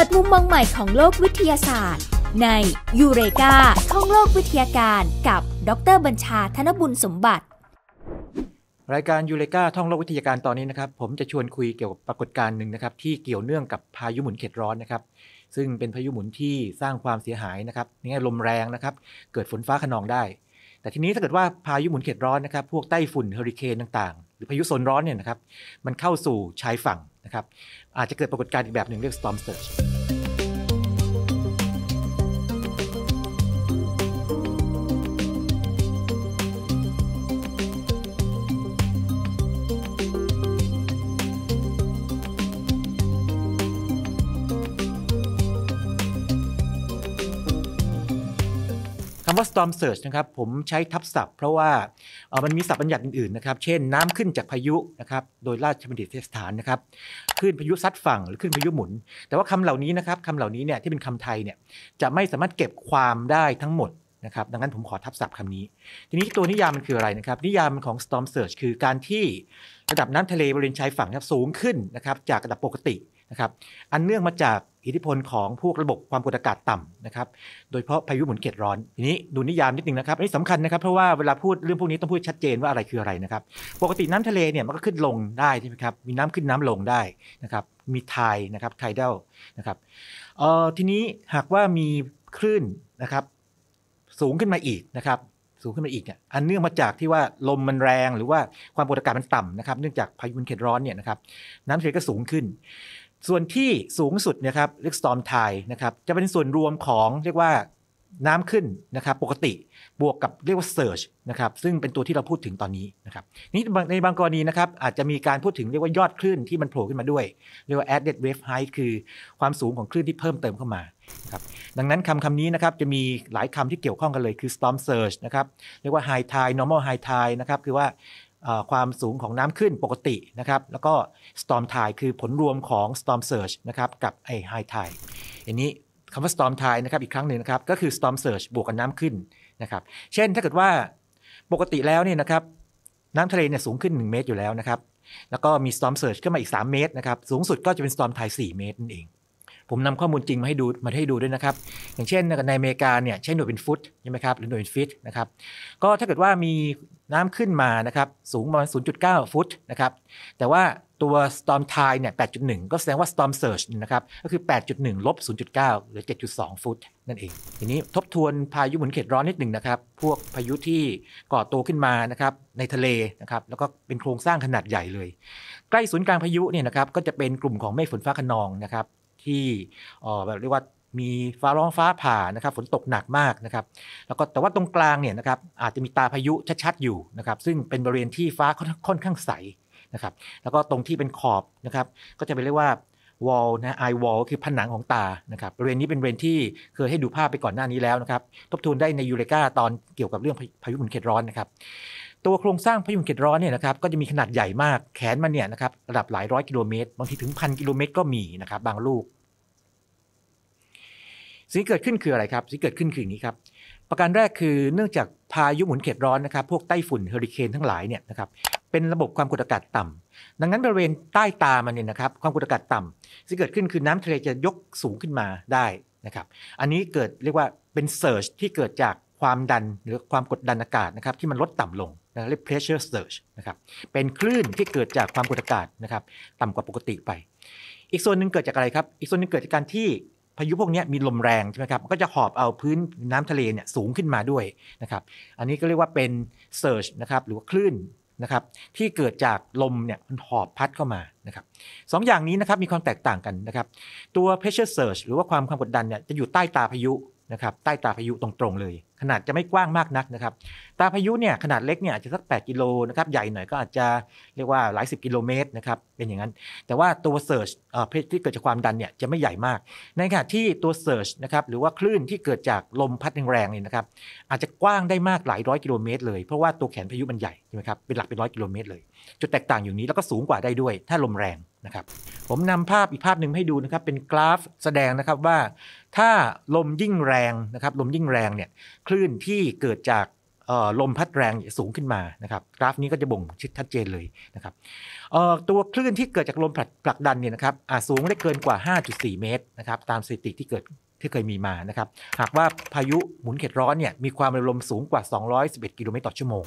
ปิดมุมมองใหม่ของโลกวิทยาศาสตร์ ในยูเรกาท่องโลกวิทยาการกับดรบัญชาธนบุญสมบัติ รายการยูเรกาท่องโลกวิทยาการตอนนี้นะครับ ผมจะชวนคุยเกี่ยวกับปรากฏการณ์หนึ่งนะครับ ที่เกี่ยวเนื่องกับพายุหมุนเขตร้อนนะครับ ซึ่งเป็นพายุหมุนที่สร้างความเสียหายนะครับในแง่ลมแรงนะครับ เกิดฝนฟ้าขนองได้ แต่ทีนี้ถ้าเกิดว่าพายุหมุนเขตร้อนนะครับ พวกไต้ฝุ่นเฮอริเคนต่างๆ หรือพายุโซนร้อนเนี่ยนะครับ มันเข้าสู่ชายฝั่ง นะครับอาจจะเกิดปรากฏการณ์อีกแบบหนึ่งเรียก storm surge storm surge นะครับผมใช้ทับศัพท์ เพราะว่ามันมีศัพท์บัญญัติอื่นๆนะครับเช่นน้ำขึ้นจากพายุนะครับโดยราชบัณฑิตยสถานนะครับคลื่นพายุซัดฝั่งหรือคลื่นพายุหมุน แต่ว่าคำเหล่านี้นะครับคำเหล่านี้เนี่ยที่เป็นคำไทยเนี่ยจะไม่สามารถเก็บความได้ทั้งหมดนะครับดังนั้นผมขอทับศัพท์คำนี้ ทีนี้ตัวนิยามมันคืออะไรนะครับ นิยามของ storm surge คือการที่ระดับน้ำทะเลบริเวณชายฝั่งครับสูงขึ้นนะครับจากระดับปกติ นะครับอันเนื่องมาจากอิทธิพลของพวกระบบความกดอากาศต่ำนะครับโดยเฉพาะพายุหมุนเขตร้อนทีนี้ดูนิยามนิดนึงนะครับอันนี้สำคัญนะครับเพราะว่าเวลาพูดเรื่องพวกนี้ต้องพูดชัดเจนว่าอะไรคืออะไรนะครับปกติน้ำทะเลเนี่ยมันก็ขึ้นลงได้ใช่ไหมครับมีน้ำขึ้นน้ำลงได้นะครับมีไทยนะครับไทเดลนะครับเอ่อทีนี้หากว่ามีคลื่นนะครับสูงขึ้นมาอีกนะครับสูงขึ้นมาอีกเนี่ยอันเนื่องมาจากที่ว่าลมมันแรงหรือว่าความกดอากาศมันต่ำนะครับเนื่องจากพายุหมุนเขตร้อนเนี่ยนะครับน้ำทะเลก็สูงขึ้น ส่วนที่สูงสุดนะครับเรียก storm tide นะครับจะเป็นส่วนรวมของเรียกว่าน้ำขึ้นนะครับปกติบวกกับเรียกว่า surge นะครับซึ่งเป็นตัวที่เราพูดถึงตอนนี้นะครับนี่ในบางกรณีนะครับอาจจะมีการพูดถึงเรียกว่ายอดคลื่นที่มันโผล่ขึ้นมาด้วย เรียกว่า added wave height คือความสูงของคลื่นที่เพิ่มเติมเข้ามาครับดังนั้นคำคำนี้นะครับจะมีหลายคำที่เกี่ยวข้องกันเลยคือ storm surge นะครับเรียกว่า high tide normal high tide นะครับคือว่า ความสูงของน้ำขึ้นปกตินะครับ แล้วก็ storm tide คือผลรวมของ storm surge นะครับกับไอ้ high tide อันนี้คำว่า storm tide นะครับอีกครั้งหนึ่งนะครับก็คือ storm surge บวกกับน้ำขึ้นนะครับ เช่นถ้าเกิดว่าปกติแล้วเนี่ยนะครับน้ำทะเลเนี่ยสูงขึ้น 1 เมตรอยู่แล้วนะครับ แล้วก็มี storm surge ขึ้นมาอีก 3 เมตรนะครับ สูงสุดก็จะเป็น storm tide 4 เมตรนั่นเอง ผมนำข้อมูลจริงมาให้ดูมาให้ดูด้วยนะครับ อย่างเช่นในอเมริกาเนี่ยใช้หน่วยเป็นฟุตใช่ไหมครับหรือหน่วยเป็นฟิตนะครับก็ถ้าเกิดว่ามีน้ำขึ้นมานะครับสูงประมาณ 0.9 ฟุตนะครับแต่ว่าตัว storm tide เนี่ย 8.1 ก็แสดงว่า storm surge นะครับ ก็คือ 8.1 ลบ 0.9 หรือ 7.2 ฟุต นั่นเอง ทีนี้ทบทวนพายุหมุนเขตร้อนนิดหนึ่งนะครับ พวกพายุที่ก่อตัวขึ้นมานะครับในทะเลนะครับ แล้วก็เป็นโครงสร้างขนาดใหญ่เลย ใกล้ศูนย์กลางพายุเนี่ยนะครับ ก็จะเป็นกลุ่มของเมฆฝนฟ้าคะนองนะครับ ที่เอ่อแบบเรียกว่ามีฟ้าร้องฟ้าผ่านะครับฝนตกหนักมากนะครับแล้วก็แต่ว่าตรงกลางเนี่ยนะครับอาจจะมีตาพายุชัดๆอยู่นะครับซึ่งเป็นบริเวณที่ฟ้าค่อนข้างใสนะครับแล้วก็ตรงที่เป็นขอบนะครับก็จะเป็นเรียกว่า wall นะ eye wall คือผนังของตานะครับบริเวณนี้เป็นบริเวณที่เคยให้ดูภาพไปก่อนหน้านี้แล้วนะครับทบทวนได้ในยูเรกาตอนเกี่ยวกับเรื่องพายุหมุนเขตร้อนนะครับตัวโครงสร้างพายุหมุนเขตร้อนเนี่ยนะครับก็จะมีขนาดใหญ่มากแขนมันเนี่ยนะครับระดับหลายร้อยกิโลเมตรบางทีถึงพันกิโลเมตรก็มีนะครับบางลูก สิ่งที่เกิดขึ้นคืออะไรครับสิ่งที่เกิดขึ้นคืออย่างนี้ครับ ประการแรกคือเนื่องจากพายุหมุนเขตร้อนนะครับ พวกไต้ฝุ่นเฮอริเคนทั้งหลายเนี่ยนะครับเป็นระบบความกดอากาศต่ำดังนั้นบริเวณใต้ตามันเนี่ยนะครับความกดอากาศต่ำสิ่งที่เกิดขึ้นคือน้ำทะเลจะยกสูงขึ้นมาได้นะครับอันนี้เกิดเรียกว่าเป็น surge ที่เกิดจากความดันหรือความกดดันอากาศนะครับที่มันลดต่ำลงนะเรียก pressure surge นะครับเป็นคลื่นที่เกิดจากความกดอากาศนะครับต่ำกว่าปกติไป อีกส่วนหนึ่งเกิดจากอะไรครับ อีกส่วนหนึ่งเกิดจากการที่ พายุพวกนี้มีลมแรงใช่ไหมครับก็จะหอบเอาพื้นน้ำทะเลเนี่ยสูงขึ้นมาด้วยนะครับอันนี้ก็เรียกว่าเป็นเซิร์ชนะครับหรือว่าคลื่นนะครับที่เกิดจากลมเนี่ยมันหอบพัดเข้ามานะครับสองอย่างนี้นะครับมีความแตกต่างกันนะครับตัว pressure surge หรือว่าความความกดดันเนี่ยจะอยู่ใต้ตาพายุนะครับใต้ตาพายุตรงๆเลย ขนาดจะไม่กว้างมากนักนะครับ ตาพายุเนี่ยขนาดเล็กเนี่ยอาจจะสัก 8 กิโลนะครับใหญ่หน่อยก็อาจจะเรียกว่าหลายสิบกิโลเมตรนะครับเป็นอย่างนั้น แต่ว่าตัว surge ที่เกิดจากความดันเนี่ยจะไม่ใหญ่มาก ในขณะที่ตัว surge นะครับหรือว่าคลื่นที่เกิดจากลมพัดแรงๆเนี่ยนะครับอาจจะกว้างได้มากหลายร้อยกิโลเมตรเลยเพราะว่าตัวแขนพายุมันใหญ่ใช่ไหมครับเป็นหลักเป็นร้อยกิโลเมตรเลย จุดแตกต่างอยู่นี้แล้วก็สูงกว่าได้ด้วย ถ้าลมแรงนะครับ ผมนำภาพอีกภาพหนึ่งให้ดูนะครับ เป็นกราฟแสดงนะครับว่า ถ้าลมยิ่งแรงนะครับ ลมยิ่งแรงเนี่ยคลื่นที่เกิดจากลมพัดแรงสูงขึ้นมานะครับ กราฟนี้ก็จะบ่งชัดเจนเลยนะครับตัวคลื่นที่เกิดจากลมผลักผลักดันเนี่ยนะครับอาจสูงได้เกินกว่า 5.4 เมตรนะครับ ตามสถิติที่เกิดที่เคยมีมานะครับ หากว่าพายุหมุนเขตร้อนเนี่ยมีความเร็วลมสูงกว่า 211 กิโลเมตรต่อชั่วโมง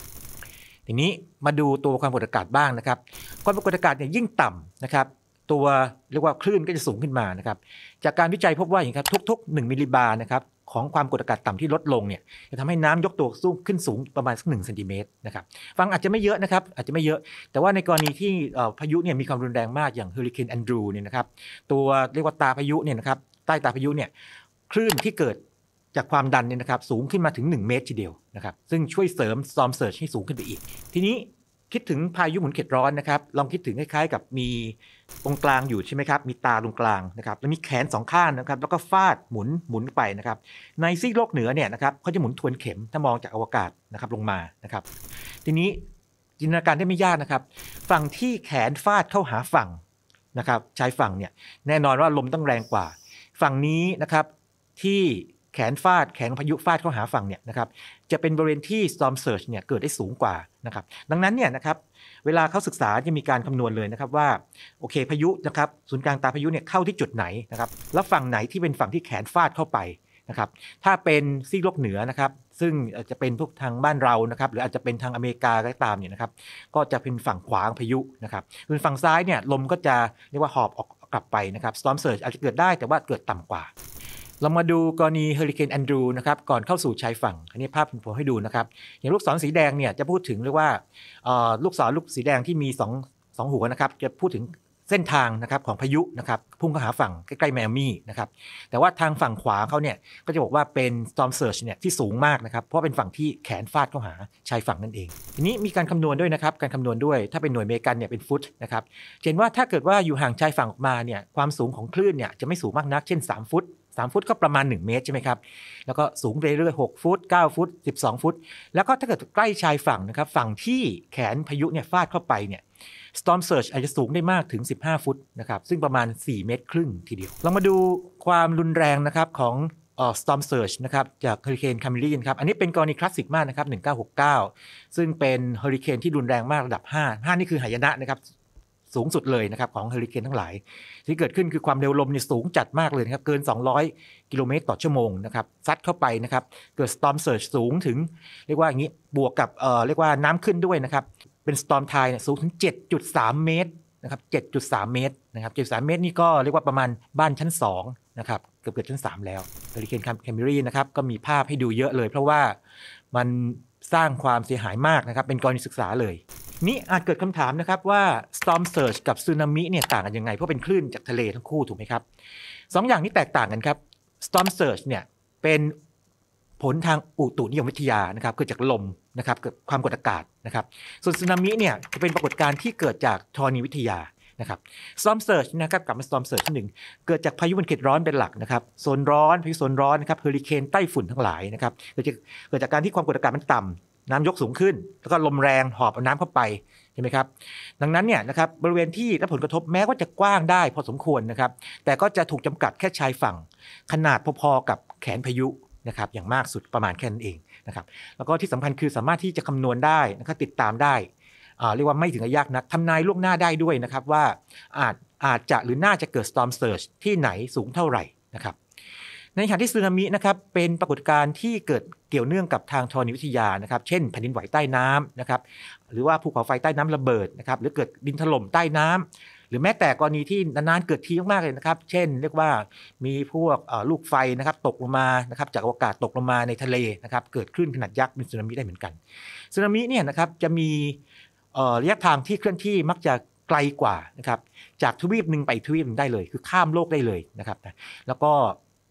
ทีนี้มาดูตัวความกดอากาศบ้างนะครับ ความกดอากาศเนี่ยยิ่งต่ำนะครับ ตัวเรียกว่าคลื่นก็จะสูงขึ้นมานะครับ จากการวิจัยพบว่าอย่างครับทุก ๆ 1 มิลลิบาร์นะครับของความกดอากาศต่ำที่ลดลงเนี่ยจะทำให้น้ำยกตัวสูงขึ้นสูงประมาณสักหนึ่งเซนติเมตรนะครับฟังอาจจะไม่เยอะนะครับอาจจะไม่เยอะ แต่ว่าในกรณีที่พายุเนี่ยมีความรุนแรงมากอย่างเฮอริเคนแอนดรูเนี่ยนะครับตัวเรียกว่าตาพายุเนี่ยนะครับใต้ตาพายุเนี่ยคลื่นที่เกิด จากความดันเนี่ยนะครับสูงขึ้นมาถึง 1 เมตรทีเดียวนะครับซึ่งช่วยเสริม storm surge ให้สูงขึ้นไปอีก ทีนี้คิดถึงพายุหมุนเขตร้อนนะครับลองคิดถึงคล้ายๆ กับมีตรงกลางอยู่ใช่ไหมครับมีตาตรงกลางนะครับแล้วมีแขนสองข้างนะครับแล้วก็ฟาดหมุนหมุนไปนะครับในซีกโลกเหนือเนี่ยนะครับเขาจะหมุนทวนเข็มถ้ามองจากอวกาศนะครับลงมานะครับทีนี้จินตนาการได้ไม่ยากนะครับ ฝั่งที่แขนฟาดเข้าหาฝั่งนะครับชายฝั่งเนี่ยแน่นอนว่าลมต้องแรงกว่า ฝั่งนี้นะครับที่ แขนฟาดแขนพายุฟาดเข้าหาฝั่งเนี่ยนะครับจะเป็นบริเวณที่ storm surge เนี่ยเกิดได้สูงกว่านะครับดังนั้นเนี่ยนะครับเวลาเขาศึกษาจะมีการคำนวณเลยนะครับว่าโอเคพายุนะครับศูนย์กลางตาพายุเนี่ยเข้าที่จุดไหนนะครับแล้วฝั่งไหนที่เป็นฝั่งที่แขนฟาดเข้าไปนะครับถ้าเป็นซีกโลกเหนือนะครับซึ่งอาจจะเป็นพวกทางบ้านเรานะครับหรืออาจจะเป็นทางอเมริกาก็ตามเนี่ยนะครับก็จะเป็นฝั่งขวางพายุนะครับส่วนฝั่งซ้ายเนี่ยลมก็จะเรียกว่าหอบออกกลับไปนะครับ storm surge อาจจะเกิดได้แต่ว่าเกิดต่ำกว่า เรามาดูกรณีเฮอริเคนแอนดรูนะครับก่อนเข้าสู่ชายฝั่ง อันนี้ภาพผมให้ดูนะครับ อย่างลูกศรสีแดงเนี่ยจะพูดถึงเรียกว่าลูกศรลูกสีแดงที่มี2องสองหัวนะครับจะพูดถึงเส้นทางนะครับของพายุนะครับพุ่งเข้าหาฝั่งใกล้ๆแมมมี่นะครับแต่ว่าทางฝั่งขวาเขาเนี่ยก็จะบอกว่าเป็น storm surge เนี่ยที่สูงมากนะครับเพราะเป็นฝั่งที่แขนฟาดเข้าหาชายฝั่งนั่นเอง ทีนี้มีการคำนวณด้วยนะครับการคำนวณด้วยถ้าเป็นหน่วยเมกันเนี่ยเป็นฟุตนะครับเห็นว่าถ้าเกิดว่าอยู่ห่างชายฝั่งออกมาเนี่ยความสูงของคลื่นเนี่ยจะไม่สูงมากนักเช่น 3 ฟุต 3 ฟุตก็ประมาณ 1 เมตรใช่ไหมครับ แล้วก็สูงเรื่อยๆ6ฟุต 9 ฟุต 12 ฟุต แล้วก็ถ้าเกิดใกล้ชายฝั่งนะครับ ฝั่งที่แขนพายุเนี่ยฟาดเข้าไปเนี่ย storm surge อาจจะสูงได้มากถึง 15 ฟุตนะครับ ซึ่งประมาณ 4 เมตรครึ่งทีเดียว เรามาดูความรุนแรงนะครับของอ่อ storm surge นะครับจากเฮอริเคน Camille ครับ อันนี้เป็นกรณีคลาสสิกมากนะครับ 1969 ซึ่งเป็นเฮอริเคนที่รุนแรงมากระดับ 5 5 นี่คือหายนะนะครับ สูงสุดเลยนะครับของเฮอริเคนทั้งหลาย ที่เกิดขึ้นคือความเร็วลมเนี่ยสูงจัดมากเลยนะครับเกิน 200 กิโลเมตรต่อชั่วโมงนะครับซัดเข้าไปนะครับเกิด storm surge สูงถึง เรียกว่าอย่างนี้บวกกับเอ่อเรียกว่าน้ำขึ้นด้วยนะครับเป็น storm tide เนี่ยสูงถึง 7.3 เมตรนะครับ7.3 เมตรนะครับ7.3 เมตรนี่ก็เรียกว่าประมาณบ้านชั้น2นะครับเกือบเกือบชั้น 3 แล้วเฮอริเคนแคมิรีนะครับก็มีภาพให้ดูเยอะเลย เพราะว่ามันสร้างความเสียหายมากนะครับเป็นกรณีศึกษาเลย นี่อาจเกิดคำถามนะครับว่า storm surge กับสึนามิเนี่ยต่างกันยังไง เพราะเป็นคลื่นจากทะเลทั้งคู่ถูกไหมครับสองอย่างนี้แตกต่างกันครับ storm surge เนี่ยเป็นผลทางอุตุนิยมวิทยานะครับเกิดจากลมนะครับเกิดความกดอากาศนะครับ ส่วนสึนามิเนี่ยจะเป็นปรากฏการณ์ที่เกิดจากธรณีวิทยานะครับ storm surge นะครับกลับมา storm surge หนึ่งเกิดจากพายุบนเขตร้อนเป็นหลักนะครับโซนร้อนพายุโซนร้อนนะครับเฮอริเคนใต้ฝุ่นทั้งหลายนะครับเกิดจากเกิดจากการที่ความกดอากาศมันต่ำ น้ำยกสูงขึ้น แล้วก็ลมแรงหอบเอาน้ำเข้าไปใช่ไหมครับ ดังนั้นเนี่ยนะครับบริเวณที่รับผลกระทบแม้ว่าจะกว้างได้พอสมควรนะครับ แต่ก็จะถูกจำกัดแค่ชายฝั่ง ขนาดพอๆกับแขนพายุนะครับอย่างมากสุดประมาณแค่นั้นเองนะครับ แล้วก็ที่สำคัญคือสามารถที่จะคำนวณได้นะครับติดตามได้อ่าเรียกว่าไม่ถึงกับยากนักทำนายล่วงหน้าได้ด้วยนะครับว่าอาจอาจจะหรือน่าจะเกิด storm surge ที่ไหนสูงเท่าไหร่นะครับ ในขณะที่สึนามินะครับเป็นปรากฏการณ์ที่เกิดเกี่ยวเนื่องกับทางธรณีวิทยานะครับเช่นแผ่นดินไหวใต้น้ำนะครับหรือว่าภูเขาไฟใต้น้ำระเบิดนะครับหรือเกิดดินถล่มใต้น้ำหรือแม้แต่กรณีที่นานๆเกิดทีมากๆเลยนะครับ เช่น เรียกว่ามีพวกลูกไฟนะครับตกลงมานะครับจากอวกาศตกลงมาในทะเลนะครับเกิดคลื่นขนาดยักษ์เป็นสึนามิได้เหมือนกันสึนามิเนี่ยนะครับจะมีเระยะทางที่เคลื่อนที่มักจะไกลกว่านะครับจากทวีปหนึ่งไปทวีปหนึ่งได้เลย คือข้ามโลกได้เลยนะครับแล้วก็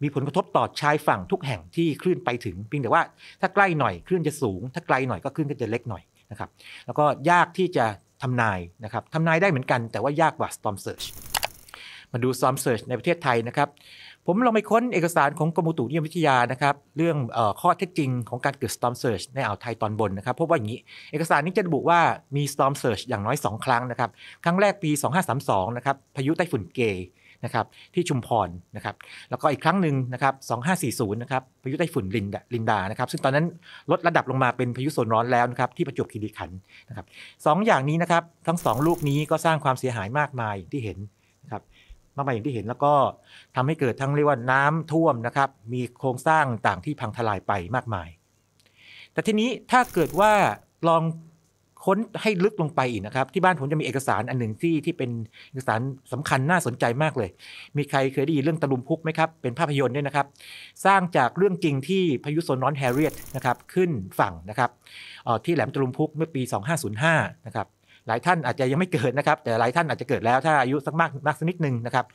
มีผลกระทบต่อชายฝั่งทุกแห่งที่คลื่นไปถึงเพียงแต่ว่าถ้าใกล้หน่อยคลื่นจะสูง ถ้าไกลหน่อยก็คลื่นก็จะเล็กหน่อยนะครับแล้วก็ยากที่จะทำนายนะครับทำนายได้เหมือนกัน แต่ว่ายากกว่า storm surge มาดู storm surge ในประเทศไทยนะครับผมลองไปค้นเอกสารของกรมอุตุนิยมวิทยานะครับเรื่องออข้อเท็จจริงของการเกิด storm surge ในอ่าวไทยตอนบนนะครับพบว่าอย่างนี้ เอกสารนี้จะระบุว่ามี storm surge อย่างน้อย 2 ครั้งนะครับ ครั้งแรกปี 2532 นะครับพายุไต้ฝุ่นเก นะครับที่ชุมพรนะครับแล้วก็อีกครั้งหนึ่งนะครับ2540นะครับพายุไต้ฝุ่นลินดาลินดานะครับซึ่งตอนนั้นลดระดับลงมาเป็นพายุโซนร้อนแล้วนะครับที่ประจวบคีรีขันธ์นะครับสองอย่างนี้นะครับทั้งสองลูกนี้ก็สร้างความเสียหายมากมายที่เห็นนะครับมากมายอย่างที่เห็นแล้วก็ทำให้เกิดทั้งเรียกว่าน้ำท่วมนะครับมีโครงสร้างต่างที่พังทลายไปมากมาย แต่ทีนี้ถ้าเกิดว่าลอง ค้นให้ลึกลงไปอีกนะครับ ที่บ้านผมจะมีเอกสารอันหนึ่งที่ที่เป็นเอกสารสำคัญน่าสนใจมากเลย มีใครเคยได้ยินเรื่องตะลุมพุกไหมครับ เป็นภาพยนตร์ด้วยนะครับ สร้างจากเรื่องจริงที่พายุโซนร้อนแฮร์เรียตนะครับขึ้นฝั่งนะครับออที่แหลมตะลุมพุกเมื่อปี 2505 นะครับหลายท่านอาจจะยังไม่เกิดนะครับ แต่หลายท่านอาจจะเกิดแล้วถ้าอายุสักมากมากสักนิดหนึ่งนะครับ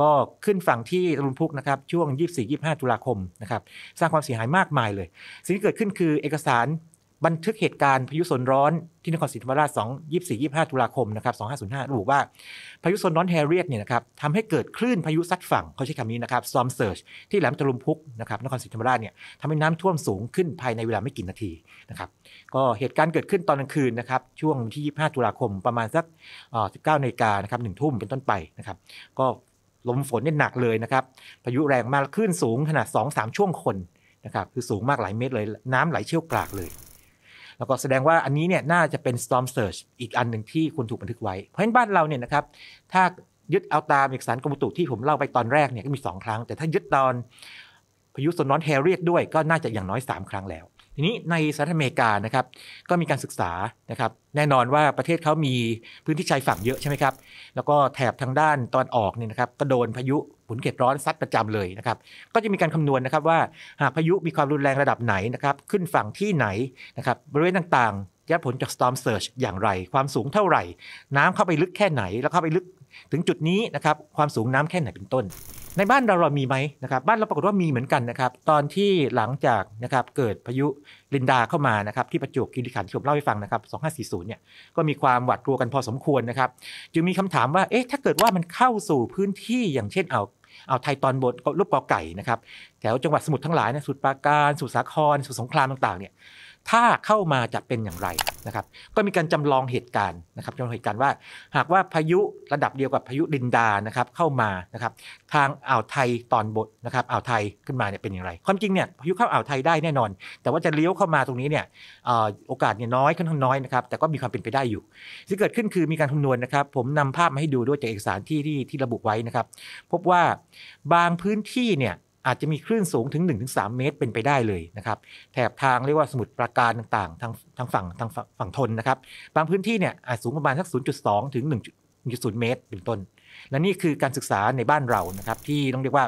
ก็ขึ้นฝั่งที่ตะลุมพุกนะครับช่วง 24-25 ตุลาคมนะครับสร้างความเสียหายมากมายเลย สิ่งที่เกิดขึ้นคือเอกสาร บันทึกเหตุการณ์พายุโซนร้อนที่นครศรีธรรมราช2 24 25 ตุลาคมนะครับ2505ระบุว่าพายุโซนร้อนแฮร์เรียตเนี่ยนะครับทำให้เกิดคลื่นพายุซัดฝั่งเขาใช้คำนี้นะครับ storm surge ที่แหลมตะลุมพุกนะครับนครศรีธรรมราชเนี่ยทำให้น้ำท่วมสูงขึ้นภายในเวลาไม่กี่นาทีนะครับก็เหตุการณ์เกิดขึ้นตอนกลางคืนนะครับช่วงที่ 25 ตุลาคมประมาณสัก19นาฬิกานะครับ1ทุ่มเป็นต้นไปนะครับก็ลมฝนเนี่ยหนักเลยนะครับพายุแรงมากคลื่นสูงขนาด 2-3 ช่วงคนนะครับคือสูงมากหลายเมตรเลย น้ำไหลเชี่ยวกรากเลย แล้วก็แสดงว่าอันนี้เนี่ยน่าจะเป็น storm surge อีกอันหนึ่งที่ควรถูกบันทึกไว้ เพราะฉะนั้นบ้านเราเนี่ยนะครับ ถ้ายึดเอาตามเอกสารกรมอุตุที่ผมเล่าไปตอนแรกเนี่ยก็มี 2 ครั้ง แต่ถ้ายึดตอนพายุโซนร้อนแฮร์เรียตด้วยก็น่าจะอย่างน้อย 3 ครั้งแล้ว ทีนี้ในสหรัฐอเมริกานะครับก็มีการศึกษานะครับแน่นอนว่าประเทศเขามีพื้นที่ชายฝั่งเยอะใช่ไหมครับแล้วก็แถบทางด้านตอนออกเนี่ยนะครับก็โดนพายุฝนเขตร้อนซัดประจำเลยนะครับก็จะมีการคำนวณนะครับว่าหากพายุมีความรุนแรงระดับไหนนะครับขึ้นฝั่งที่ไหนนะครับบริเวณต่างๆยัดผลจาก storm surge อย่างไร ความสูงเท่าไหร่ น้ำเข้าไปลึกแค่ไหน แล้วเข้าไปลึก ถึงจุดนี้นะครับความสูงน้ำแค่ไหนเป็นต้น ในบ้านเราเรามีไหมนะครับบ้านเราปรากฏว่ามีเหมือนกันนะครับตอนที่หลังจากนะครับเกิดพายุลินดาเข้ามานะครับที่ประจวบคีรีขันธ์ที่ผมเล่าให้ฟังนะครับ 2540 เนี่ยก็มีความหวาดกลัวกันพอสมควรนะครับจึงมีคำถามว่าเอ๊ะถ้าเกิดว่ามันเข้าสู่พื้นที่อย่างเช่นเอาเอาไทยตอนบนรูปกอไก่นะครับแถวจังหวัดสมุทรทั้งหลายนะสมุทรปราการสมุทรสาครสุสงครามต่างๆเนี่ย ถ้าเข้ามาจะเป็นอย่างไรนะครับ ก็มีการจำลองเหตุการณ์นะครับจำลองเหตุการณ์ว่า หากว่าพายุระดับเดียวกับพายุลินดานะครับเข้ามานะครับทางอ่าวไทยตอนบนนะครับอ่าวไทยขึ้นมาเนี่ยเป็นอย่างไร ความจริงเนี่ยพายุเข้าอ่าวไทยได้แน่นอน แต่ว่าจะเลี้ยวเข้ามาตรงนี้เนี่ยโอกาสเนี่ยน้อยค่อนข้างน้อยนะครับแต่ก็มีความเป็นไปได้อยู่ที่เกิดขึ้นคือมีการคำนวณนะครับ ผมนำภาพมาให้ดูด้วยจากเอกสารที่ที่ที่ระบุไว้นะครับ พบว่าบางพื้นที่เนี่ย อาจจะมีคลื่นสูงถึง 1-3 เมตรเป็นไปได้เลยนะครับ แถบทางเรียกว่าสมุทรปราการต่างๆ ทางทางฝั่งทางฝั่งทนนะครับ บางพื้นที่เนี่ยอาจสูงประมาณสัก 0.2 ถึง 1.0 เมตรเป็นต้น และนี่คือการศึกษาในบ้านเรานะครับ ที่ต้องเรียกว่า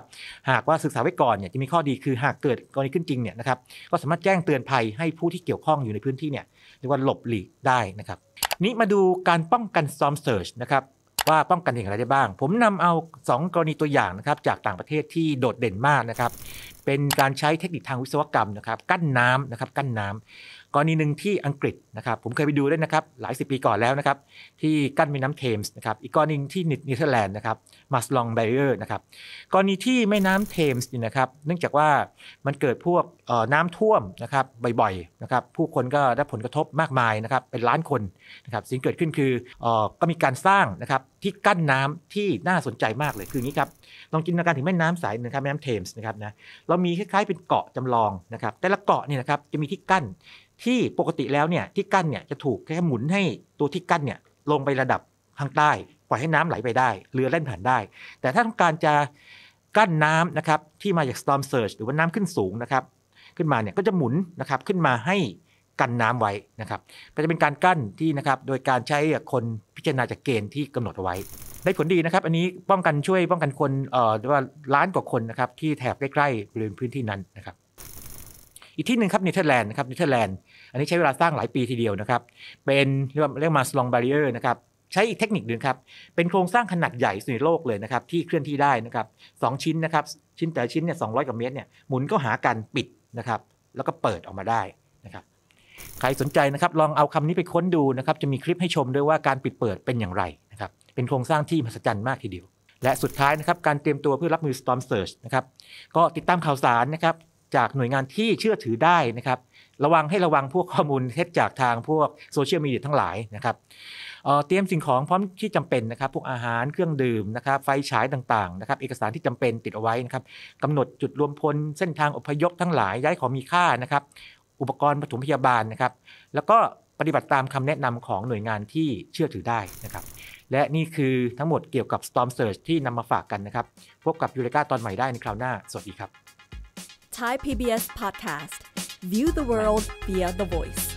หากว่าศึกษาไว้ก่อนเนี่ยจะมีข้อดีคือหากเกิดกรณีขึ้นจริงเนี่ยนะครับก็สามารถแจ้งเตือนภัยให้ผู้ที่เกี่ยวข้องอยู่ในพื้นที่เนี่ยเรียกว่าหลบหลีกได้นะครับนี้มาดูการป้องกัน storm surge นะครับ ว่าป้องกันอย่างไรได้บ้าง ผมนำเอา 2 กรณีตัวอย่างนะครับจากต่างประเทศที่โดดเด่นมากนะครับเป็นการใช้เทคนิคทางวิศวกรรมนะครับกั้นน้ำนะครับกั้นน้ำ กรณีหนึ่งที่อังกฤษนะครับผมเคยไปดูด้วยนะครับหลายสิบปีก่อนแล้วนะครับที่กั้นแม่น้ำเทมส์นะครับอีกกรณีที่เนเธอร์แลนด์นะครับมาสลองแบเ r อร์นะครับกรณีที่แม่น้ำเทมส์นี่นะครับเนื่องจากว่ามันเกิดพวกน้ำท่วมนะครับบ่อยๆนะครับผู้คนก็ได้ผลกระทบมากมายนะครับเป็นล้านคนนะครับสิ่งเกิดขึ้นคือเอ่อก็มีการสร้างนะครับที่กั้นน้ำที่น่าสนใจมากเลยคืออย่างนี้ครับลองจินตนาการถึงแม่น้ำสายหนึ่งครับแม่น้ำเทมส์นะครับนะเรามีคล้ายๆเป็นเกาะจำลองนะครับแต่ละเกาะเนี่ยนะครับจะมีที่กั้น ที่ปกติแล้วเนี่ยที่กั้นเนี่ยจะถูกแค่หมุนให้ตัวที่กั้นเนี่ยลงไประดับข้างใต้ ปล่อยให้น้ำไหลไปได้ เรือเล่นผ่านได้ แต่ถ้าต้องการจะกั้นน้ำนะครับที่มาจาก storm surge หรือว่าน้ำขึ้นสูงนะครับ ขึ้นมาเนี่ยก็จะหมุนนะครับขึ้นมาให้กันน้ำไว้นะครับก็จะเป็นการกั้นที่นะครับโดยการใช้คนพิจารณาจากเกณฑ์ที่กำหนดเอาไว้ ได้ผลดีนะครับ อันนี้ป้องกันช่วยป้องกันคนเอ่อว่าล้านกว่าคนนะครับที่แถบใกล้ๆบริเวณพื้นที่นั้นนะครับ อีกที่หนึ่งครับเนเธอร์แลนด์นะครับเนเธอร์แลนด์อันนี้ใช้เวลาสร้างหลายปีทีเดียวนะครับ เป็นเรียกว่าเรียกมาสลองบาริเออร์นะครับใช้อีกเทคนิคหนึ่งครับ เป็นโครงสร้างขนาดใหญ่สุดในโลกเลยนะครับ ที่เคลื่อนที่ได้นะครับสองชิ้นนะครับ ชิ้นแต่ชิ้นเนี่ยสองกว่าเมตรเนี่ยหมุนก็หากันปิดนะครับ แล้วก็เปิดออกมาได้นะครับใครสนใจนะครับลองเอาคำนี้ไปค้นดูนะครับจะมีคลิปให้ชมด้วยว่าการปิดเปิดเป็นอย่างไรนะครับเป็นโครงสร้างที่มหัศจรรย์มากทีเดียว และสุดท้ายนะครับการเตรียมตัวเพื่อรับมือ storm surge นะครับก็ติดตามข่าวสารนะครับ จากหน่วยงานที่เชื่อถือได้นะครับ ระวังให้ระวังพวกข้อมูลเท็จจากทางพวกโซเชียลมีเดียทั้งหลายนะครับเตรียมสิ่งของพร้อมที่จำเป็นนะครับ พวกอาหารเครื่องดื่มนะครับ ไฟฉายต่างๆนะครับ เอกสารที่จำเป็นติดเอาไว้นะครับกำหนดจุดรวมพลเส้นทางอพยพทั้งหลายย้ายของมีค่านะครับ อุปกรณ์ปฐมพยาบาลนะครับ แล้วก็ปฏิบัติตามคำแนะนำของหน่วยงานที่เชื่อถือได้นะครับ และนี่คือทั้งหมดเกี่ยวกับ Storm Search ที่นำมาฝากกันนะครับ พบกับยูเรกาตอนใหม่ได้ในคราวหน้า สวัสดีครับ Thai PBS podcast. View the world via the voice.